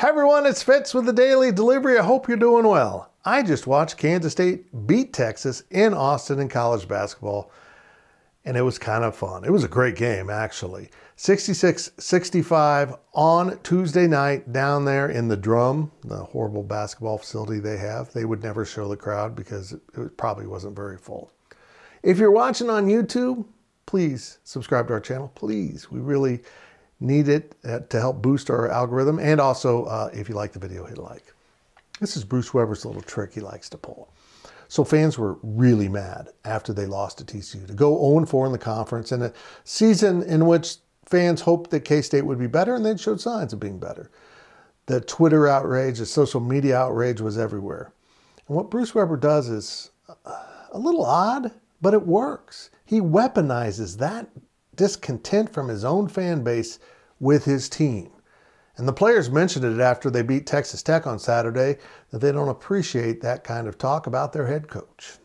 Hi everyone, it's Fitz with the Daily Delivery. I hope you're doing well. I just watched Kansas State beat Texas in Austin in college basketball, and it was kind of fun. It was a great game, actually. 66 65 on Tuesday night down there in the Drum, the horrible basketball facility they have. They would never show the crowd because it probably wasn't very full. If you're watching on YouTube, please subscribe to our channel. Please. We really need it uh, to help boost our algorithm. And also, uh, if you like the video, hit like. This is Bruce Weber's little trick he likes to pull. So fans were really mad after they lost to TCU to go 0-4 in the conference in a season in which fans hoped that K-State would be better and they showed signs of being better. The Twitter outrage, the social media outrage was everywhere. And what Bruce Weber does is a little odd, but it works. He weaponizes that discontent from his own fan base with his team. And the players mentioned it after they beat Texas Tech on Saturday that they don't appreciate that kind of talk about their head coach.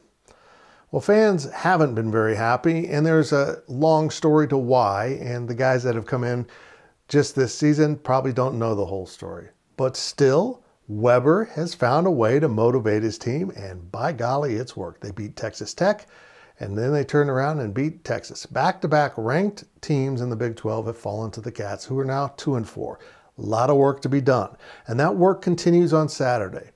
Well, fans haven't been very happy, and there's a long story to why, and the guys that have come in just this season probably don't know the whole story. But still, Weber has found a way to motivate his team, and by golly, it's worked. They beat Texas Tech, and then they turned around and beat Texas. Back-to-back ranked teams in the Big 12 have fallen to the Cats, who are now 2 and 4. A lot of work to be done, and that work continues on Saturday.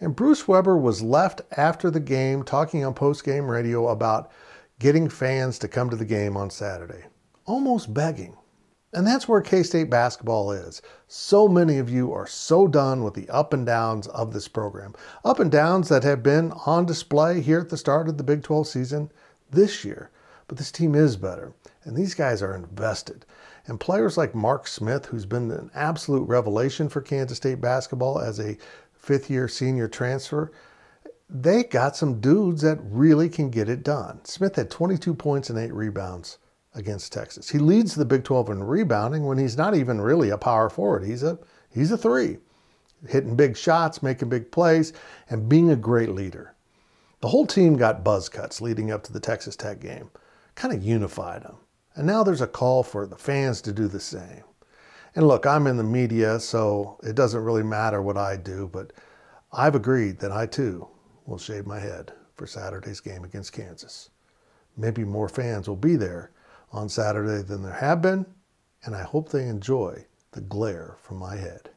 And Bruce Weber was left after the game talking on post-game radio about getting fans to come to the game on Saturday, almost begging. And that's where K-State basketball is. So many of you are so done with the up and downs of this program. Up and downs that have been on display here at the start of the Big 12 season this year. But this team is better. And these guys are invested. And players like Mark Smith, who's been an absolute revelation for Kansas State basketball as a fifth year senior transfer, they got some dudes that really can get it done. Smith had 22 points and eight rebounds against Texas. He leads the Big 12 in rebounding when he's not even really a power forward. He's a he's a three, hitting big shots, making big plays, and being a great leader. The whole team got buzz cuts leading up to the Texas Tech game, kind of unified them. And now there's a call for the fans to do the same. And look, I'm in the media, so it doesn't really matter what I do, but I've agreed that I too will shave my head for Saturday's game against Kansas. Maybe more fans will be there on Saturday than there have been, and I hope they enjoy the glare from my head.